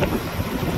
あ。